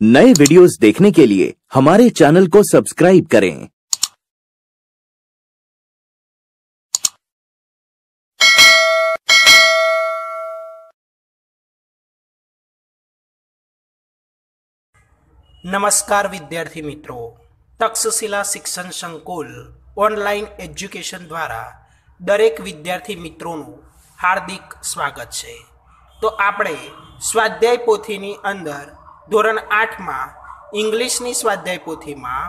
नए वीडियोस देखने के लिए हमारे चैनल को सब्सक्राइब करें નમસ્કાર વિદ્યાર્થી મિત્રો તક્ષશિલા શિક્ષણ સંકુલ ઓનલાઈન એજ્યુકેશન દ્વારા દરેક વિદ્યાર્થી મિત્રોનું હાર્દિક સ્વાગત છે તો આપણે સ્વાધ્યાય પોથીની અંદર ધોરણ આઠમાં ઇંગ્લિશની સ્વાધ્યાય પોથીમાં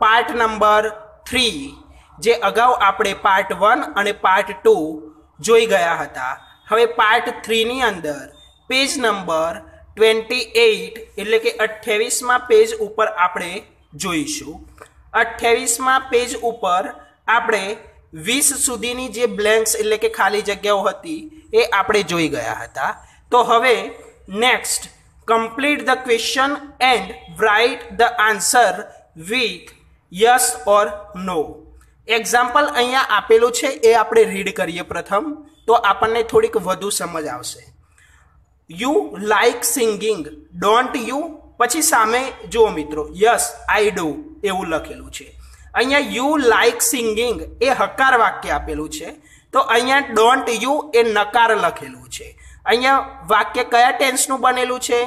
પાર્ટ નંબર થ્રી, જે અગાઉ આપણે પાર્ટ વન અને પાર્ટ ટુ જોઈ ગયા હતા. હવે પાર્ટ થ્રીની અંદર પેજ નંબર ટ્વેન્ટી એઇટ, એટલે કે અઠ્યાવીસમાં પેજ ઉપર આપણે જોઈશું. અઠ્યાવીસમાં પેજ ઉપર આપણે વીસ સુધીની જે બ્લેન્ક્સ, એટલે કે ખાલી જગ્યાઓ હતી, એ આપણે જોઈ ગયા હતા. તો હવે next complete the question and write the answer with yes or no example અહીંયા આપેલું છે, એ આપણે રીડ કરીએ પ્રથમ. તો આપણને થોડીક વધુ સમજ આવશે. You like singing don't you પછી સામે જુઓ મિત્રો યસ આઈ ડુ એવું લખેલું છે. અહીંયા યુ લાઈક સિંગિંગ એ હકાર વાક્ય આપેલું છે. તો અહીંયા ડોન્ટ યુ એ નકાર લખેલું છે. અહીંયા વાક્ય કયા ટેન્સનું બનેલું છે?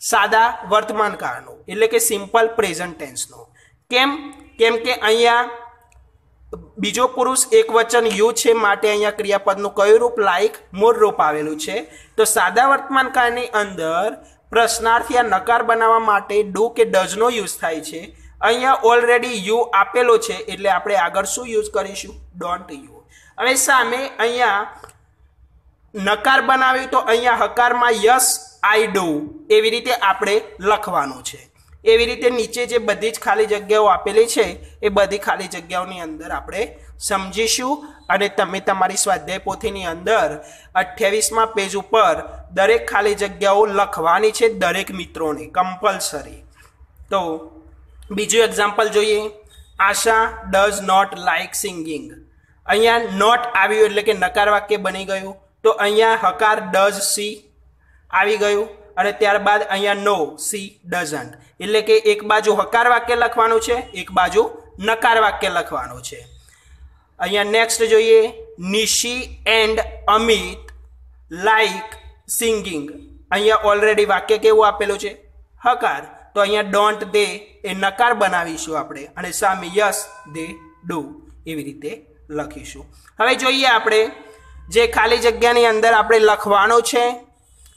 સાદા વર્તમાન કાળનું એટલે કે સિમ્પલ પ્રેઝન્ટ ટેન્સનું કેમ? કેમ કે અહીંયા બીજો પુરુષ એક વચન યુ છે માટે અહીંયા ક્રિયાપદનું કયું રૂપ? લાઈક મૂળ રૂપ આવેલું છે. તો સાદા વર્તમાન કાળની અંદર પ્રશ્નાર્થ યા નકાર બનાવવા માટે ડુ કે ડઝનો યુઝ થાય છે. અહીંયા ઓલરેડી યુ આપેલો છે, એટલે આપણે આગળ શું યુઝ કરીશું? ડોન્ટ યુ હવે સામે અહીંયા નકાર બનાવ્યું તો અહીંયા હકારમાં યસ આઈ ડો એવી રીતે આપણે લખવાનું છે. એવી રીતે નીચે જે બધી જ ખાલી જગ્યાઓ આપેલી છે, એ બધી ખાલી જગ્યાઓની અંદર આપણે સમજીશું. અને તમે તમારી સ્વાધ્યાય પોથીની અંદર અઠ્યાવીસમાં પેજ ઉપર દરેક ખાલી જગ્યાઓ લખવાની છે દરેક મિત્રોને કમ્પલસરી તો બીજું એક્ઝામ્પલ જોઈએ. Asha does not like singing અહીંયા નોટ આવ્યું એટલે કે નકાર વાક્ય બની ગયું. તો અહીંયા હકાર ડઝ સી આવી ગયું અને ત્યારબાદ અહીંયા નો સી ડઝન્ટ. એટલે કે એક બાજુ હકાર વાક્ય લખવાનું છે, એક બાજુ નકાર વાક્ય લખવાનું છે. અહીંયા નેક્સ્ટ જોઈએ, Nishi and Amit like singing. અહીંયા ઓલરેડી વાક્ય કેવું આપેલું છે? હકાર. તો અહીંયા ડોન્ટ દે એ નકાર બનાવીશું આપણે અને સામે યસ દે ડુ એવી રીતે લખીશું. હવે જોઈએ આપણે જે ખાલી જગ્યાની અંદર આપણે લખવાનું છે,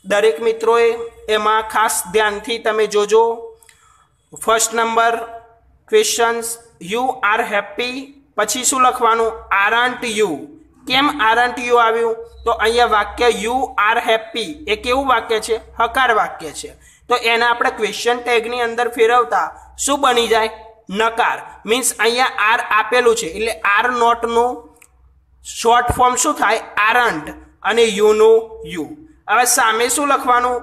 દરેક મિત્રોએ એમાં ખાસ ધ્યાનથી તમે જોજો. First number questions you are happy પછી શું લખવાનું? આરન્ટ યુ કેમ આરન્ટ યુ આવ્યું? તો અહીંયા વાક્ય યુ આર હેપી એ કેવું વાક્ય છે? હકાર વાક્ય છે. તો એને આપણે ક્વેશ્ચન ટેગની અંદર ફેરવતા શું બની જાય? નકાર. મીન્સ અહીંયા આર આપેલું છે. એટલે આર નોટનું શોર્ટ ફોર્મ શું થાય? આરંટ અને યુનો યુ. હવે સામે શું લખવાનું?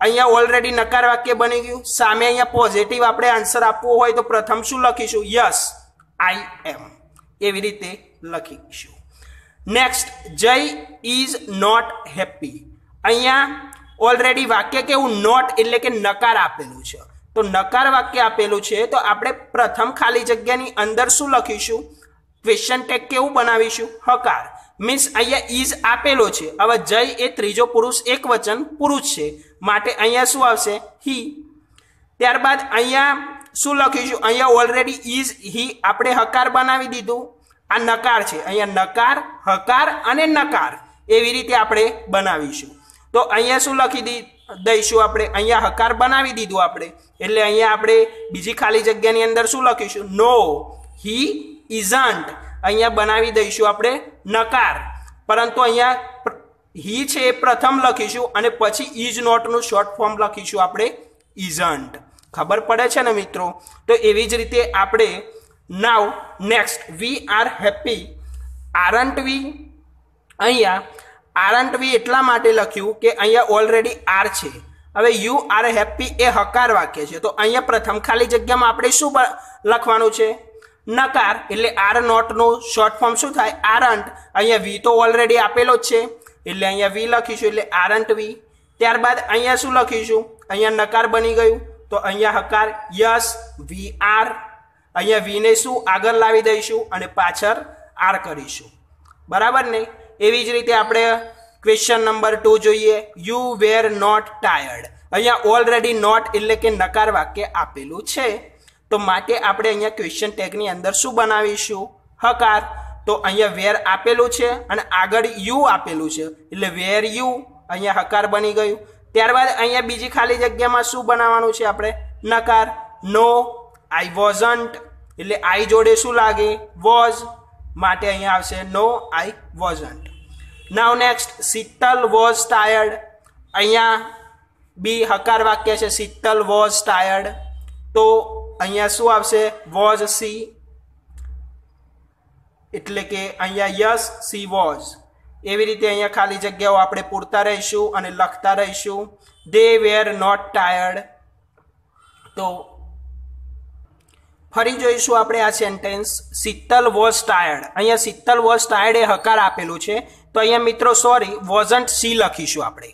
અહીંયા ઓલરેડી નકાર વાક્ય બની ગયું. સામે અહીંયા પોઝિટિવ આપણે આન્સર આપવો હોય તો પ્રથમ શું લખીશું? યસ આઈ એમ એવી રીતે લખીશું. Next Jay is not happy અહીંયા ઓલરેડી વાક્ય કેવું? નોટ એટલે કે નકાર આપેલું છે. તો નકાર વાક્ય આપેલું છે તો આપણે પ્રથમ ખાલી જગ્યાની અંદર શું લખીશું? ક્વેશ્ચન ટેગ કેવું બનાવીશું? હકાર. મીન્સ અહીંયા ઇઝ આપેલો છે. હવે જય એ ત્રીજો પુરુષ એક વચન પુરુષ છે. માટે અહીંયા શું આવશે? હી ત્યારબાદ અહીંયા શું લખીશું? અહીંયા ઓલરેડી ઇઝ હી આપણે હકાર બનાવી દીધું. આ નકાર છે. અહીંયા નકાર, હકાર અને નકાર એવી રીતે આપણે બનાવીશું. તો અહીંયા શું લખી દી, દઈશું આપણે? અહીંયા હકાર બનાવી દીધું આપણે. એટલે અહીંયા આપણે બીજી ખાલી જગ્યાની અંદર શું લખીશું? નો હી ઇઝન્ટ અહીંયા બનાવી દઈશું આપણે નકાર. પરંતુ અહીંયા હી છે એ પ્રથમ લખીશું અને પછી ઇઝ નોટનું શોર્ટ ફોર્મ લખીશું આપણે ઇઝન્ટ ખબર પડે છે ને મિત્રો? તો એવી જ રીતે આપણે now next we are happy aren't we અહીંયા આરન્ટ વી એટલા માટે લખ્યું કે અહીંયા ઓલરેડી આર છે. હવે યુ આર હેપી એ હકાર વાક્ય છે. તો અહીંયા પ્રથમ ખાલી જગ્યામાં આપણે શું લખવાનું છે? નકાર એટલે આર નોટનું શોર્ટ ફોર્મ શું થાય? આરંટ. અહીંયા વી તો ઓલરેડી આપેલો જ છે. એટલે અહીંયા વી લખીશું એટલે આરંટ વી. ત્યારબાદ અહીંયા શું લખીશું? અહીંયા નકાર બની ગયું. તો અહીંયા હકાર યસ, વી આર. અહીંયા વીને શું? આગળ લાવી દઈશું અને પાછળ આર કરીશું. બરાબર ને? એવી જ રીતે આપણે ક્વેશ્ચન નંબર ટુ જોઈએ. યુ વેર નોટ ટાયર્ડ અહીંયા ઓલરેડી નોટ એટલે કે નકાર વાક્ય આપેલું છે. તો માટે આપણે અહીંયા ક્વેશ્ચન ટેગની અંદર શું બનાવીશું? હકાર તો અહીંયા વેર આપેલું છે અને આગળ યુ આપેલું છે. એટલે વેર યુ અહીંયા હકાર બની ગયું. ત્યારબાદ અહીંયા બીજી ખાલી જગ્યામાં શું બનાવવાનું છે આપણે? નકાર નો આઈ વોઝન્ટ એટલે આઈ જોડે શું લાગે? વોઝ માટે અહીંયા આવશે no I wasn't now next Sheetal was tired અહીંયા બી હકાર વાક્ય છે શીતલ વોઝ ટાયર્ડ તો અહીંયા શું આવશે? વોઝ સી એટલે કે અહીંયા યસ સી વોઝ એવી રીતે અહીંયા ખાલી જગ્યાઓ આપણે પૂરતા રહીશું અને લખતા રહીશું. દે વેર નોટ ટાયર્ડ તો ફરી જોઈશું આપણે આ સેન્ટેન્સ શીતલ વોઝ ટાયર્ડ અહીંયા શીતલ વોઝ ટાયર્ડ એ હકાર આપેલું છે. તો અહીંયા મિત્રો સોરી વોઝન્ટ સી લખીશું આપણે.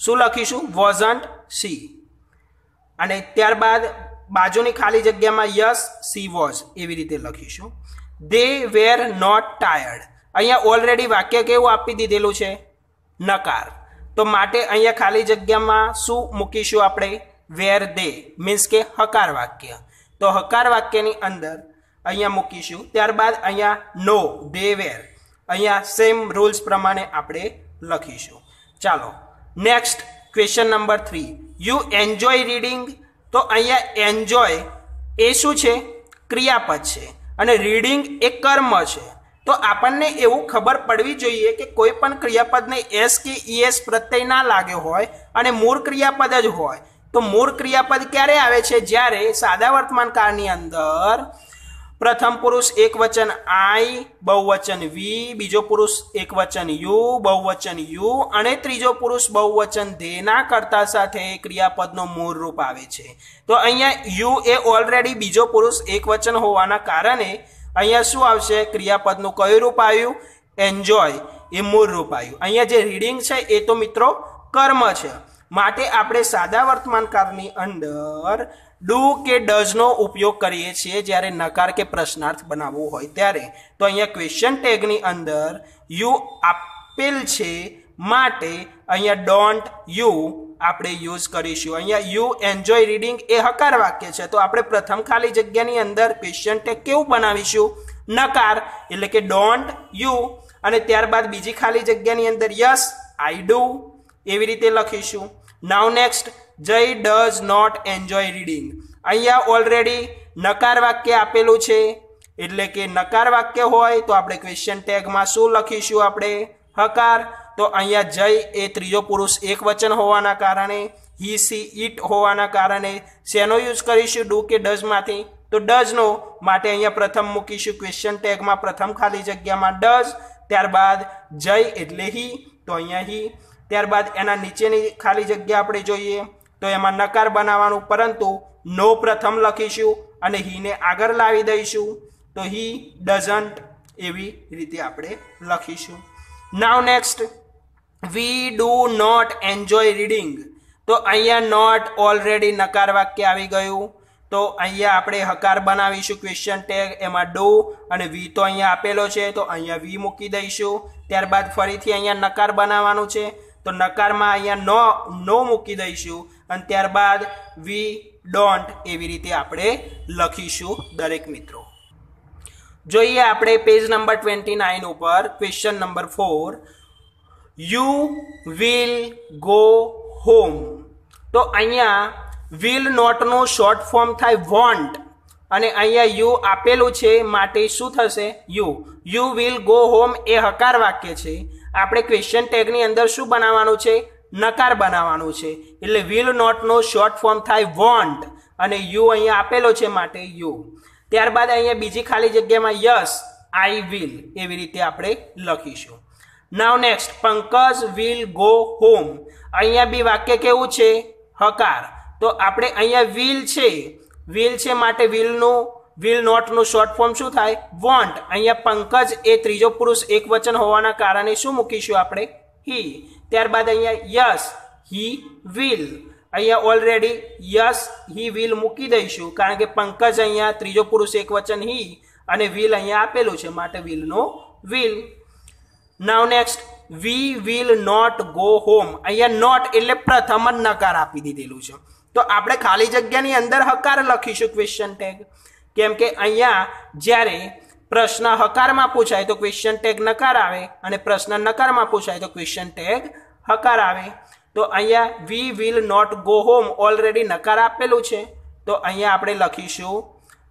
શું લખીશું? વોઝન્ટ સી અને ત્યારબાદ બાજુની ખાલી જગ્યામાં યસ, સી વોઝ એવી રીતે લખીશું. દે વેર નોટ ટાયર્ડ અહીંયા ઓલરેડી વાક્ય કેવું આપી દીધેલું છે? નકાર. તો માટે અહીંયા ખાલી જગ્યામાં શું મૂકીશું આપણે? વેર દે મીન્સ કે હકાર વાક્ય. તો હકાર વાક્યની અંદર અહીંયા મૂકીશું. ત્યારબાદ અહીંયા નો દે વેર અહીંયા સેમ રૂલ્સ પ્રમાણે આપણે લખીશું. ચાલો next question number three you enjoy reading તો અહીંયા એન્જોય એ શું છે? ક્રિયાપદ છે. અને રીડિંગ એ કર્મ છે. તો આપણને એવું ખબર પડવી જોઈએ કે કોઈ પણ ક્રિયાપદને એસ કે ઈએસ પ્રત્યય ના લાગ્યો હોય અને મૂળ ક્રિયાપદ જ હોય. તો મૂળ ક્રિયાપદ ક્યારે આવે છે? જ્યારે સાદા વર્તમાન કાળની અંદર પ્રથમ પુરુષ એક વચન આઈ, બહુવચન વી, બીજો પુરુષ એક વચન યુ, બહુવચન યુ અને ત્રીજો પુરુષ બહુવચન ધેના કરતા સાથે ક્રિયાપદનો મૂળ રૂપ આવે છે. તો અહીંયા યુ એ ઓલરેડી બીજો પુરુષ એક વચન હોવાના કારણે અહીંયા શું આવશે? ક્રિયાપદનું કયું રૂપ આવ્યું? એન્જોય, એ મૂળ રૂપ આવ્યું. અહીંયા જે રીડિંગ છે એ તો મિત્રો કર્મ છે. માટે આપણે સાદા વર્તમાનકાળની અંદર ડુ કે ડઝનો ઉપયોગ કરીએ છીએ જ્યારે નકાર કે પ્રશ્નાર્થ બનાવવું હોય ત્યારે? તો અહીંયા ક્વેશ્ચન ટેગની અંદર યુ આપેલ છે માટે અહીંયા ડોન્ટ યુ આપણે યુઝ કરીશું. અહીંયા યુ એન્જોય રીડિંગ એ હકાર વાક્ય છે. તો આપણે પ્રથમ ખાલી જગ્યાની અંદર ક્વેશ્ચન ટેગ કેવું બનાવીશું? નકાર, એટલે કે ડોન્ટ યુ અને ત્યારબાદ બીજી ખાલી જગ્યાની અંદર યસ આઈ ડુ એવી રીતે લખીશું. Now next Jay does not enjoy reading. અહીંયા ઓલરેડી નકાર વાક્ય આપેલું છે. એટલે કે નકાર વાક્ય હોય તો આપણે ક્વેશ્ચન ટેગમાં શું લખીશું આપણે? હકાર. તો અહીંયા જય એ ત્રીજો પુરુષ એક વચન હોવાના કારણે હી સી ઇટ હોવાના કારણે શેનો યુઝ કરીશું? ડુ કે ડઝમાંથી તો ડઝનો માટે અહીંયા પ્રથમ મૂકીશું ક્વેશ્ચન ટેગમાં પ્રથમ ખાલી જગ્યામાં ડઝ ત્યારબાદ જય એટલે હી તો અહીંયા હી ત્યારબાદ એના નીચેની ખાલી જગ્યા આપણે જોઈએ. તો એમાં નકાર બનાવવાનું, પરંતુ નો પ્રથમ લખીશું અને હીને આગળ લાવી દઈશું. તો હી ડઝન્ટ એવી રીતે આપણે લખીશું. Now next we do not enjoy reading તો અહીંયા નોટ ઓલરેડી નકાર વાક્ય આવી ગયું. તો અહીંયા આપણે હકાર બનાવીશું ક્વેશ્ચન ટેગ એમાં ડુ અને વી તો અહીંયા આપેલો છે. તો અહીંયા વી મૂકી દઈશું. ત્યારબાદ ફરીથી અહીંયા નકાર બનાવવાનું છે. તો નકારમાં અહીંયા નો નો મૂકી દઈશું અને ત્યારબાદ વી ડોન્ટ એવી રીતે આપણે લખીશું દરેક મિત્રો. જોઈએ આપણે પેજ નંબર ટ્વેન્ટી નાઇન ઉપર question number four you will go home તો અહીંયા વિલ નોટનું શોર્ટ ફોર્મ થાય વોન્ટ અને અહીંયા યુ આપેલું છે, માટે શું થશે? You you will go home એ હકાર વાક્ય છે. આપણે ક્વેશ્ચન ટેગની અંદર શું બનાવવાનું છે? નકાર બનાવવાનું છે. એટલે વિલ નોટનો શોર્ટ ફોર્મ થાય વોન્ટ અને યુ અહીંયા આપેલો છે માટે યુ ત્યારબાદ અહીંયા બીજી ખાલી જગ્યામાં યસ આઈ વિલ એવી રીતે આપણે લખીશું. Now next Pankaj will go home અહીંયા બી વાક્ય કેવું છે? હકાર. તો આપણે અહીંયા વિલ છે. વિલ છે માટે વિલનું વિલ નોટનું શોર્ટ ફોર્મ શું થાય? વોન્ટ અહીંયા પંકજ એ ત્રીજો પુરુષ એક વચન હોવાના કારણે શું મૂકીશું આપણે? હી ત્યારબાદ અહીંયા યસ હી વિલ અહીંયા ઓલરેડી યસ હી વિલ મૂકી દઈશું. કારણ કે પંકજ અહીંયા ત્રીજો પુરુષ એક વચન હી અને વિલ અહીંયા આપેલું છે. માટે વિલનો will now next we will not go home અહીંયા નોટ એટલે પ્રથમ જ નકાર આપી દીધેલું છે. તો આપણે ખાલી જગ્યાની અંદર હકાર લખીશું ક્વેશ્ચન ટેગ કેમ કે અહીંયા જ્યારે પ્રશ્ન હકારમાં પૂછાય તો ક્વેશ્ચન ટેગ નકાર આવે અને પ્રશ્ન નકારમાં પૂછાય તો ક્વેશ્ચન ટેગ હકાર આવે. તો અહીંયા we will not go home already નકાર આપેલું છે. તો અહીંયા આપણે લખીશું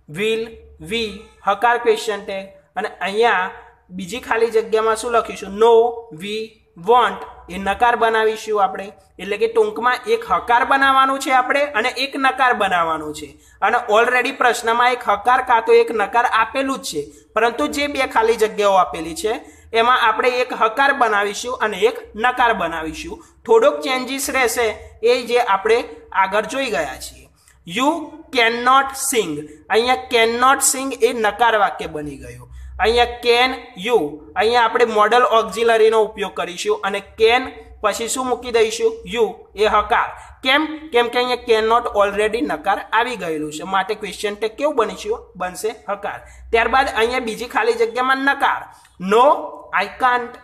વિલ વી હકાર ક્વેશ્ચન ટેગ અને અહીંયા બીજી ખાલી જગ્યામાં શું લખીશું? નો વી વોન્ટ એ નકાર બનાવીશું આપણે. એટલે કે ટૂંકમાં એક હકાર બનાવવાનું છે આપણે અને એક નકાર બનાવવાનું છે. અને ઓલરેડી પ્રશ્નમાં એક હકાર કાં તો એક નકાર આપેલું જ છે. પરંતુ જે બે ખાલી જગ્યાઓ આપેલી છે, એમાં આપણે એક હકાર બનાવીશું અને એક નકાર બનાવીશું. થોડોક ચેન્જીસ રહેશે એ જે આપણે આગળ જોઈ ગયા છીએ. યુ કેન નોટ સિંગ અહીંયા કેન નોટ સિંગ એ નકાર વાક્ય બની ગયું. અહીંયા કેન યુ અહીંયા આપણે મોડલ ઓક્ઝિલરીનો ઉપયોગ કરીશું અને કેન પછી શું મૂકી દઈશું? યુ એ હકાર. કેમ? કેમ કે અહીંયા કેન નોટ ઓલરેડી નકાર આવી ગયેલું છે. માટે ક્વેશ્ચન ટેક કેવું બનીશું? બનશે હકાર. ત્યારબાદ અહીંયા બીજી ખાલી જગ્યામાં નકાર. No I can't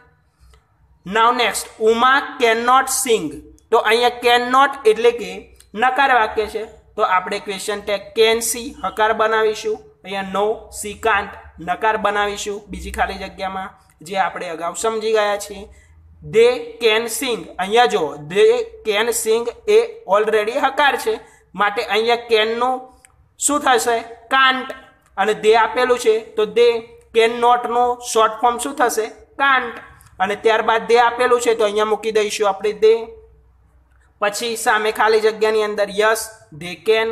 now next Uma can not sing તો અહીંયા કેન નોટ એટલે કે નકાર વાક્ય છે. તો આપણે ક્વેશ્ચન ટેક કેન સી હકાર બનાવીશું. અહીંયા નો સિકાંત નકાર બનાવીશું બીજી ખાલી જગ્યામાં, જે આપણે અગાઉ સમજી ગયા છીએ. દે કેન સિંગ, અહીંયા જો, દે કેન સિંગ એ ઓલરેડી હકાર છે. માટે અહીંયા કેનનું શું થશે? કાન્ટ અને દે આપેલું છે, તો દે કેન નોટનું શોર્ટ ફોર્મ શું થશે? કાન્ટ અને ત્યારબાદ દે આપેલું છે, તો અહીંયા મૂકી દઈશું આપણે દે. પછી સામે ખાલી જગ્યાની અંદર yes they can.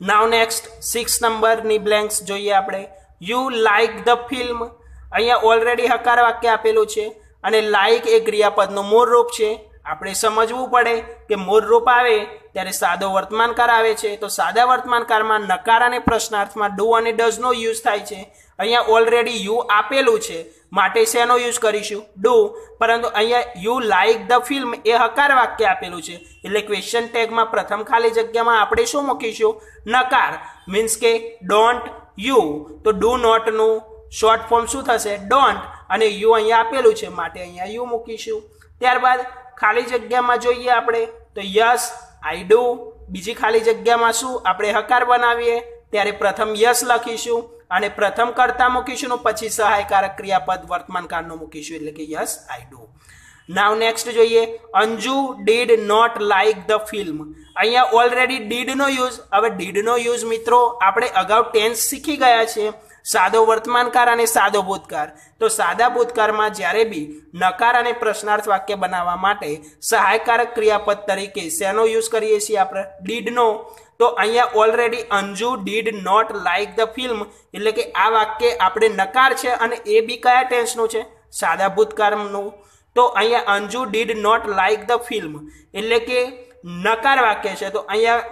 Now next six નંબરની બ્લેન્ક્સ જોઈએ આપણે. યુ લાઇક ધ ફિલ્મ અહીંયા ઓલરેડી હકાર વાક્ય આપેલું છે અને લાઇક એ ક્રિયાપદનું મૂળ રૂપ છે. આપણે સમજવું પડે કે મૂળ રૂપ આવે ત્યારે સાદો વર્તમાનકાર આવે છે, તો સાદા વર્તમાનકારમાં નકાર અને પ્રશ્નાર્થમાં ડુ અને ડઝનો યુઝ થાય છે. અહીંયા ઓલરેડી યુ આપેલું છે, માટે શેનો યુઝ કરીશું? ડુ. પરંતુ અહીંયા યુ લાઇક ધ ફિલ્મ એ હકાર વાક્ય આપેલું છે. એટલે ક્વેશ્ચન ટેગમાં પ્રથમ ખાલી જગ્યામાં આપણે શું મૂકીશું? નકાર. મીન્સ કે ડોન્ટ યુ તો ડુ નોટનું શોર્ટ ફોર્મ શું થશે? ડોન્ટ અને યુ અહીંયા આપેલું છે, માટે અહીંયા યુ મૂકીશું. ત્યારબાદ ખાલી જગ્યામાં જોઈએ આપણે, તો યસ આઈ ડુ બીજી ખાલી જગ્યામાં શું? આપણે હકાર બનાવીએ, ત્યારે પ્રથમ યસ લખીશું અને પ્રથમ કરતા મૂકીશું પછી સહાયકારક ક્રિયાપદ વર્તમાનકાળનું મૂકીશું, એટલે કે yes I do now next જોઈએ, Anju did not like the film અહીંયા ઓલરેડી ડીડનો યુઝ હવે ડીડનો યુઝ મિત્રો, આપણે અગાઉ ટેન્સ શીખી ગયા છીએ. સાદો વર્તમાનકાર અને સાદો ભૂતકાર તો સાદા ભૂતકાળમાં જ્યારે બી નકાર અને પ્રશ્નાર્થ વાક્ય બનાવવા માટે સહાયકારક ક્રિયાપદ તરીકે શેનો યુઝ કરીએ છીએ આપણે? ડીડનો. તો અહીંયા already Anju did not like the film એટલે કે આ વાક્ય આપણે નકાર છે અને એ બી કયા ટેન્સનું છે? સાદા ભૂતકાળનું. તો અહીંયા Anju did not like the film એટલે કે નકાર વાક્ય છે. તો અહીંયા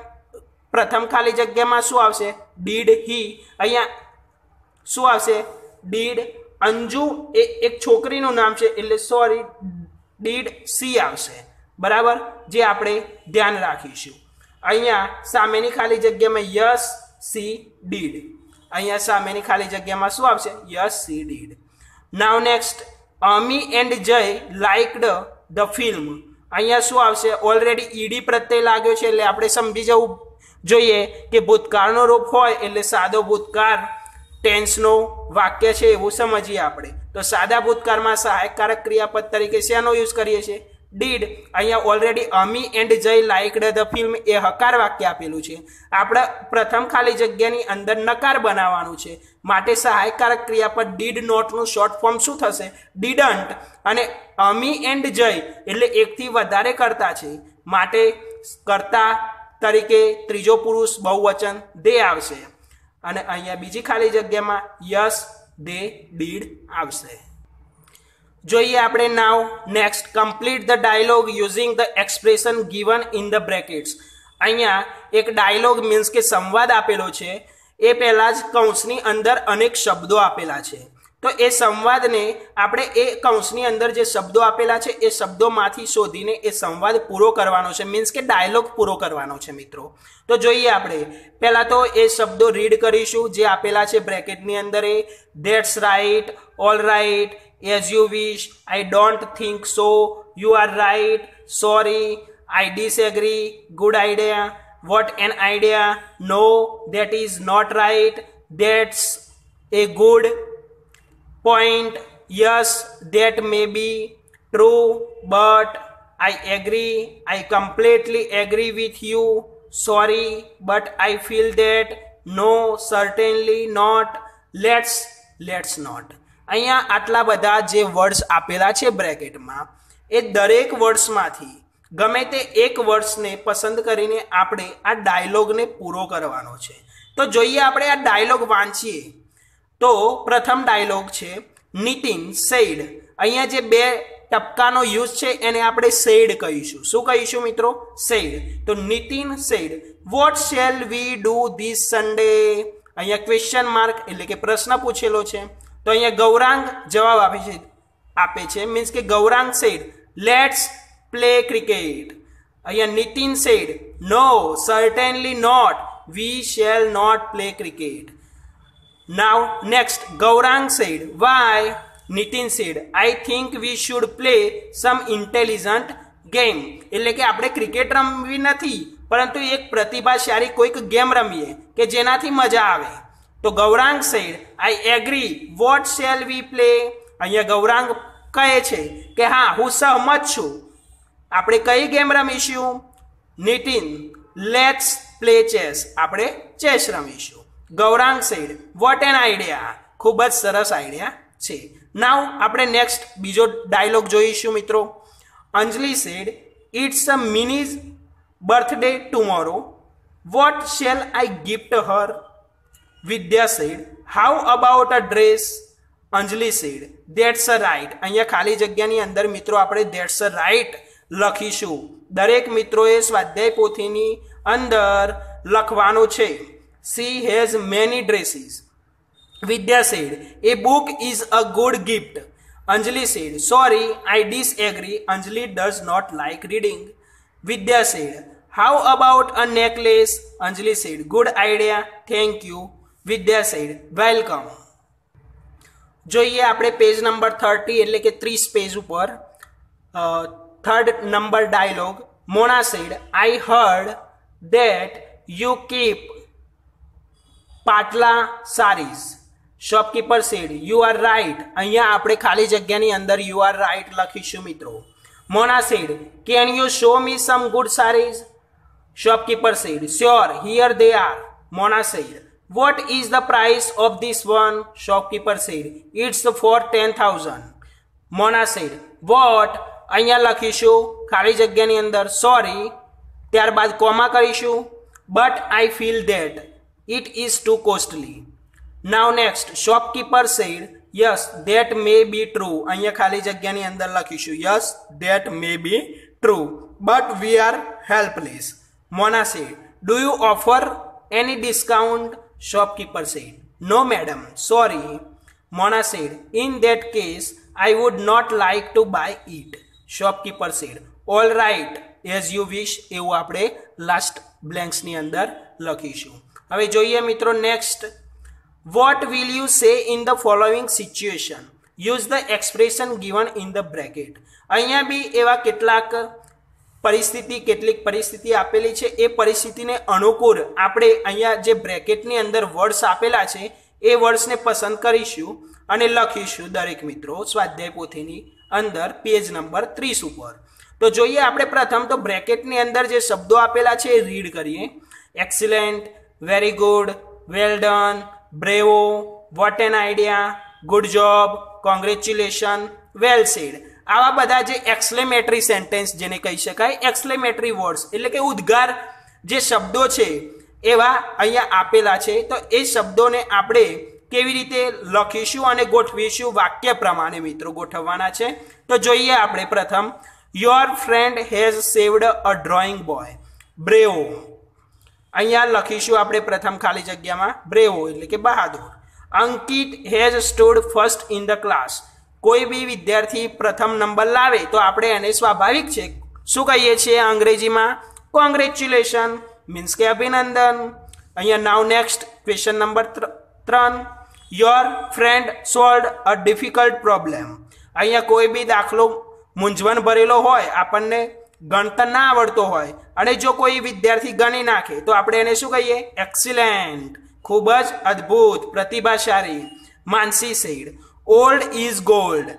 પ્રથમ ખાલી જગ્યામાં શું આવશે? Did he. અહીંયા શું આવશે? ડીડ. અંજુ એ એક છોકરીનું નામ છે, એટલે સોરી, ડીડ સી આવશે. બરાબર? જે આપણે ધ્યાન રાખીશું. અહીંયા સામેની ખાલી જગ્યામાં યસ, સી, ડીડ. અહીંયા સામેની ખાલી જગ્યામાં શું આવશે? Yes, she, did. Now next Ami and Jay liked the film. અહીંયા શું આવશે? ઓલરેડી ઈડી પ્રત્યે લાગ્યો છે, એટલે આપણે સમજી જવું જોઈએ કે ભૂતકાળનો રૂપ હોય, એટલે સાદો ભૂતકાળ ટેન્સનો વાક્ય છે એવું સમજીએ આપણે. તો સાદા ભૂતકાળમાં સહાયકારક ક્રિયાપદ તરીકે શેનો યુઝ કરીએ છીએ? ડીડ. અહીંયા already Ami and Jay liked the film એ હકાર વાક્ય આપેલું છે. આપણે પ્રથમ ખાલી જગ્યાની અંદર નકાર બનાવવાનું છે. માટે સહાયકારક ક્રિયાપદ ડીડ નોટનું શોર્ટ ફોર્મ શું થશે? ડીડન્ટ. અને અમી એન્ડ જય એટલે એકથી વધારે કરતા છે. માટે કરતા તરીકે ત્રીજો પુરુષ બહુવચન દે આવશે. અને અહીંયા બીજી ખાલી જગ્યામાં યસ, દે, ડીડ આવશે. જોઈએ આપણે now next complete the dialogue using the expression given in the brackets અહીંયા એક ડાયલોગ મીન્સ કે સંવાદ આપેલો છે. એ પહેલાં જ કૌંસની અંદર અનેક શબ્દો આપેલા છે. તો એ સંવાદને આપણે એ કૌંસની અંદર જે શબ્દો આપેલા છે, એ શબ્દોમાંથી શોધીને એ સંવાદ પૂરો કરવાનો છે. મીન્સ કે ડાયલોગ પૂરો કરવાનો છે, મિત્રો. તો જોઈએ આપણે. પહેલાં તો એ શબ્દો રીડ કરીશું. જે આપેલા છે બ્રેકેટની અંદર. એ that's right all right as you wish I don't think so you are right sorry I disagree good idea what an idea no that is not right that's a good point yes that may be true but i agree i completely agree with you sorry but i feel that no certainly not let's let's not અહીંયા આટલા બધા જે words આપેલા છે બ્રેકેટમાં એ દરેક વર્ડ્સમાંથી ગમે તે એક વર્ડ્સને પસંદ કરીને આપણે આ ડાયલોગને પૂરો કરવાનો છે તો જોઈએ આપણે આ ડાયલોગ વાંચીએ તો પ્રથમ ડાયલોગ છે, નીતિન સેડ અહીંયા જે બે ટપકાનો યુઝ છે એને આપણે સેડ કહીશું. શું કહીશું મિત્રો? સેડ તો Nitin said what shall we do this Sunday અહીંયા ક્વેશ્ચન માર્ક એટલે કે પ્રશ્ન પૂછેલો છે. તો અહીંયા ગૌરાંગ જવાબ આપે છે આપે છે. મીન્સ કે Gaurang said let's play cricket અહીંયા Nitin said no certainly not we shall not play cricket Now, next, Gaurang said, Why? Nitin said, I think we should play some intelligent game. એટલે કે આપણે cricket રમવી નથી પરંતુ એક પ્રતિભાશાળી કોઈક ગેમ રમીએ કે જેનાથી મજા આવે. તો Gaurang said I agree what shall we play અહીંયા ગૌરાંગ કહે છે કે હા હું સહમત છું. આપણે કઈ ગેમ રમીશું? નીતિન લેટ્સ પ્લે ચેસ આપણે chess રમીશું. Gaurang said what an idea ખૂબ જ સરસ આઈડિયા છે. નાવ આપણે નેક્સ્ટ બીજો ડાયલોગ જોઈશું મિત્રો. Anjali said it's a Mini's birthday tomorrow what shall I gift her Vidya said how about a dress Anjali said that's a right અહીંયા ખાલી જગ્યાની અંદર મિત્રો આપણે દેટ્સ અ રાઇટ લખીશું. દરેક મિત્રોએ સ્વાધ્યાય પોથીની અંદર લખવાનું છે. She has many dresses. Vidya said, A book is a good gift. Anjali said, Sorry, I disagree. Anjali does not like reading. Vidya said, How about a necklace? Anjali said, Good idea. Thank you. Vidya said, Welcome. જોઈએ આપણે page number thirty એટલે કે ત્રીસ page ઉપર third number dialogue Mona said I heard that you keep Patola saris shopkeeper said you are right અહીંયા આપણે ખાલી જગ્યાની અંદર યુ આર રાઈટ લખીશું મિત્રો. Mona said can you show me some good saris shopkeeper said sure here they are Mona said what is the price of this one shopkeeper said it's four ten thousand Mona said what અહીંયા લખીશું, ખાલી જગ્યાની અંદર sorry ત્યારબાદ comma કરીશું but I feel that it is too costly. Now next, shopkeeper said, yes, that may be true. અહીંયા ખાલી જગ્યાની અંદર લખીશું yes, that may be true. But we are helpless. Mona said, do you offer any discount? Shopkeeper said, no madam, sorry. Mona said, in that case, I would not like to buy it. Shopkeeper said, all right, as you wish. એવું આપણે last બ્લેન્ક્સની અંદર લખીશું હવે જોઈએ મિત્રો next what will you say in the following situation use the expression given in the bracket અહીંયા બી એવા કેટલાક પરિસ્થિતિ, કેટલીક પરિસ્થિતિ આપેલી છે. એ પરિસ્થિતિને અનુકૂળ આપણે અહીંયા જે બ્રેકેટની અંદર વર્ડ્સ આપેલા છે, એ વર્ડ્સને પસંદ કરીશું અને લખીશું દરેક મિત્રો સ્વાધ્યાય પોથીની અંદર પેજ નંબર ત્રીસ ઉપર. તો જોઈએ આપણે પ્રથમ તો બ્રેકેટની અંદર જે શબ્દો આપેલા છે એ રીડ કરીએ. Excellent very good well done bravo what an idea good job congratulation well said આવા બધા જે એક્સલેમેટરી સેન્ટેન્સ જેને કહી શકાય એક્સલેમેટરી વર્ડ્સ એટલે કે ઉદ્ગાર જે શબ્દો છે, એવા અહીંયા આપેલા છે. તો એ શબ્દોને આપણે કેવી રીતે લખીશું અને ગોઠવીશું? વાક્ય પ્રમાણે મિત્રો ગોઠવવાના છે. તો જોઈએ આપણે પ્રથમ. Your friend has saved a drawing boy bravo અહીંયા લખીશું આપણે પ્રથમ ખાલી જગ્યામાં બ્રેવો એટલે કે બહાદુર. Ankit has stood first in the class કોઈ બી વિદ્યાર્થી પ્રથમ નંબર લાવે તો આપણે એને સ્વાભાવિક છે. શું કહીએ છીએ અંગ્રેજીમાં? કોંગ્રેચ્યુલેશન મીન્સ કે અભિનંદન. અહીંયા નાવ નેક્સ્ટ ક્વેશ્ચન નંબર ત્રણ. Your friend solved a difficult problem અહીંયા કોઈ બી દાખલો મૂંઝવણ ભરેલો હોય આપણને ગણતર ના આવડતો હોય અને જો કોઈ વિદ્યાર્થી ગણી નાખે, તો આપણે એને શું કહીએ? એક્સિલેન્ટ ખૂબ જ અદ્ભુત, પ્રતિભાશાળી, Mansi said old is gold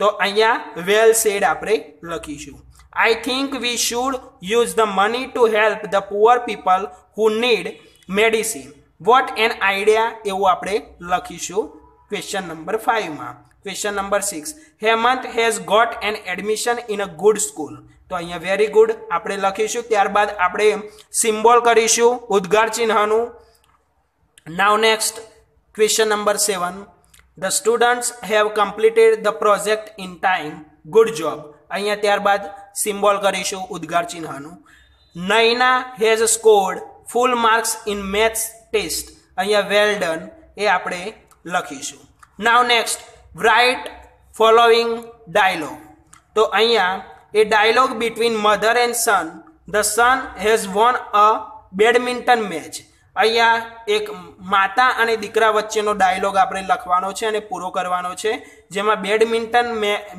તો અહીંયા વેલ સેડ આપણે લખીશું. I think we should use the money to help the poor people who need medicine what an idea એવું આપણે લખીશું question number ફાઇવમાં question number six Hemant has got an admission in a good school તો અહીંયા very good આપણે લખીશું, ત્યારબાદ આપણે symbol કરીશું, ઉદ્ગાર ચિહ્નનું. Now next question number seven the students have completed the project in time good job અહીંયા ત્યારબાદ સિમ્બોલ કરીશું, ઉદ્ગાર ચિહ્નનું. Naina has scored full marks in maths test અહીંયા વેલ ડન એ આપણે લખીશું. Now next write following dialogue તો અહીંયા a dialogue between mother and son the son has won a badminton match અહીંયા એક માતા અને દીકરા વચ્ચેનો ડાયલોગ આપણે લખવાનો છે અને પૂરો કરવાનો છે. જેમાં બેડમિન્ટન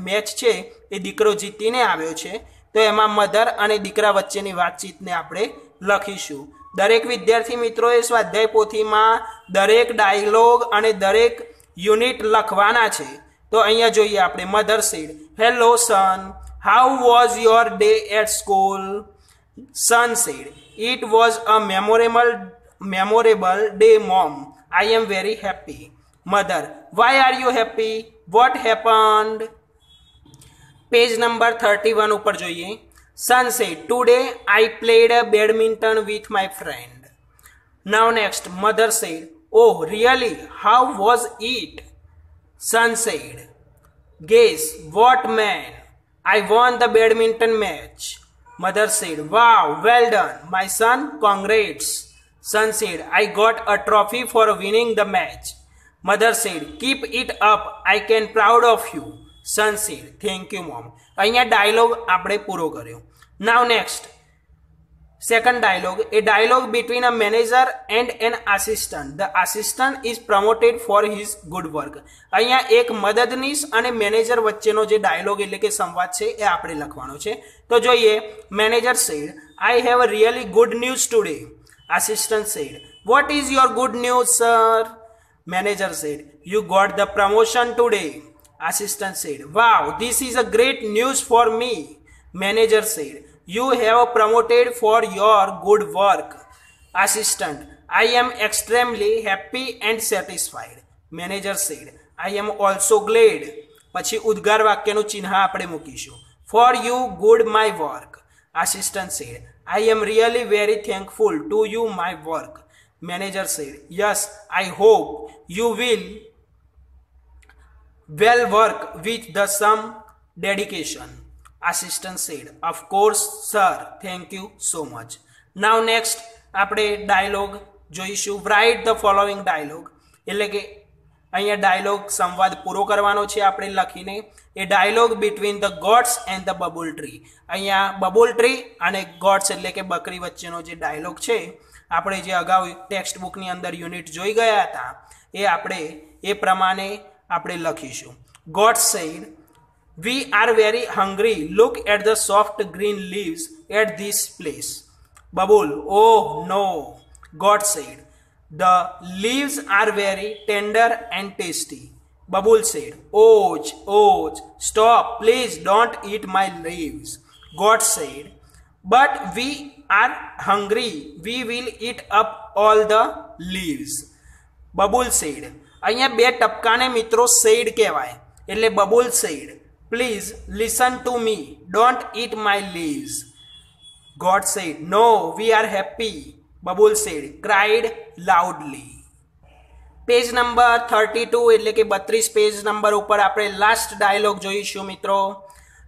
મેચ છે, એ દીકરો જીતીને આવ્યો છે. તો એમાં મધર અને દીકરા વચ્ચેની વાતચીતને આપણે લખીશું. દરેક વિદ્યાર્થી મિત્રોએ સ્વાધ્યાય પોથીમાં દરેક ડાયલોગ અને દરેક યુનિટ લખવાના છે. તો અહીંયા જોઈએ આપણે mother said hello son how was your day at school son said it was a memorable memorable day mom I am very happy mother why are you happy what happened page number thirty one ઉપર જોઈએ son said today I played badminton with my friend now next mother said oh really how was it son said guess what man I won the badminton match Mother said, wow well done my son congrats. Son said, I got a trophy for winning the match Mother said, keep it up I can proud of you Son said, thank you mom અહીંયા dialog આપણે પૂરો કર્યો. Now next second dialogue a dialogue between a manager and an assistant the assistant is promoted for his good work અહીંયા એક મદદનીશ અને manager વચ્ચેનો જે ડાયલોગ એટલે કે સંવાદ છે, એ આપણે લખવાનો છે. તો જોઈએ manager said I have really good news today assistant said what is your good news sir manager said you got the promotion today assistant said wow this is a great news for me manager said you have promoted for your good work assistant i am extremely happy and satisfied manager said i am also glad પછી ઉદ્ગાર વાક્યનું ચિહ્ન આપણે મૂકીશું for you good my work assistant said I am really very thankful to you my work manager said yes I hope you will well work with the some dedication assistant said of course sir thank you so much now next આપણે dialogue જોઈશું. Write the following dialogue એટલે કે અહીંયા dialog સંવાદ પૂરો કરવાનો છે આપણે લખીને. A dialogue between the gods and the Babul tree અહીંયા બબુલ ટ્રી અને ગોડ્સ એટલે કે બકરી વચ્ચેનો જે ડાયલોગ છે, આપણે જે અગાઉ ટેક્સ્ટ બુકની અંદર યુનિટ જોઈ ગયા હતા, એ આપણે એ પ્રમાણે આપણે લખીશું. God said we are very hungry look at the soft green leaves at this place Babul oh no God said. The leaves are very tender and tasty Babul said, Ouch, ouch, stop please don't eat my leaves God said, but we are hungry we will eat up all the leaves Babul said, અહીંયા બે ટપકાને મિત્રો said કહેવાય. એટલે Babul said please listen to me don't eat my leaves. God said no we are happy Babul said cried loudly page number thirty two એટલે કે બત્રીસ page number ઉપર આપણે લાસ્ટ ડાયલોગ જોઈશું મિત્રો.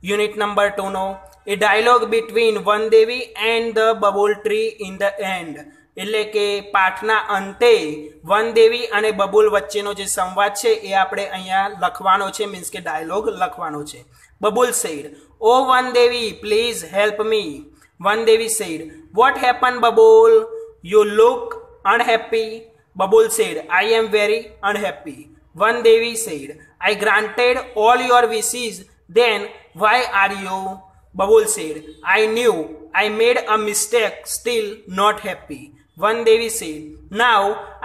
યુનિટ નંબર ટુનો એ dialogue between Vandevi and the Babul tree in the end એટલે કે પાઠના અંતે વનદેવી અને બબુલ વચ્ચેનો જે સંવાદ છે એ આપણે અહીંયા લખવાનો છે મીન્સ કે ડાયલોગ લખવાનો છે. Babul said O Vandevi please help me Vandevi said what happen Babul? You look unhappy Babul said I am very unhappy Vandevi said I granted all your wishes then why are you? Babul said, i knew. I made a mistake, still not happy. One devi said now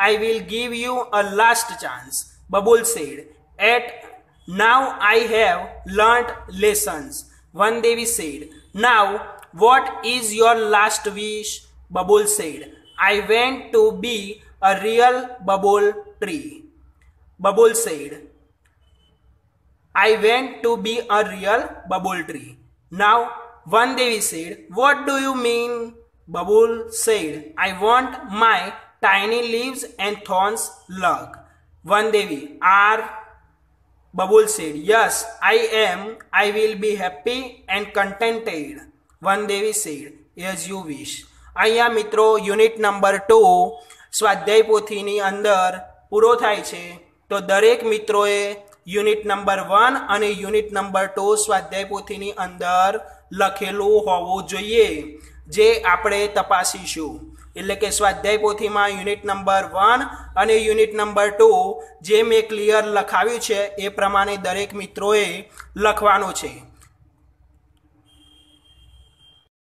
i will give you a last chance babul said at now i have learnt lessons one devi said now what is your last wish babul said i want to be a real bubble tree babul said I want to be a real bubble tree. Now, one Devi said, What do you mean? Babul said, I want my tiny leaves and thorns lug. One Devi, are Babul said, Yes, I am. I will be happy and contented. One Devi said, As you wish. અહીંયા મિત્રો unit number two સ્વાધ્યાય પોથીની અંદર પૂરો થાય છે તો દરેક મિત્રોએ યુનિટ નંબર વન અને યુનિટ નંબર ટુ સ્વાધ્યાય પોથીની અંદર લખેલું હોવું જોઈએ જે આપણે તપાસીશું. એટલે કે સ્વાધ્યાય પોથીમાં યુનિટ નંબર વન અને યુનિટ નંબર ટુ જે મેં ક્લિયર લખાવ્યું છે, એ પ્રમાણે દરેક મિત્રોએ લખવાનું છે.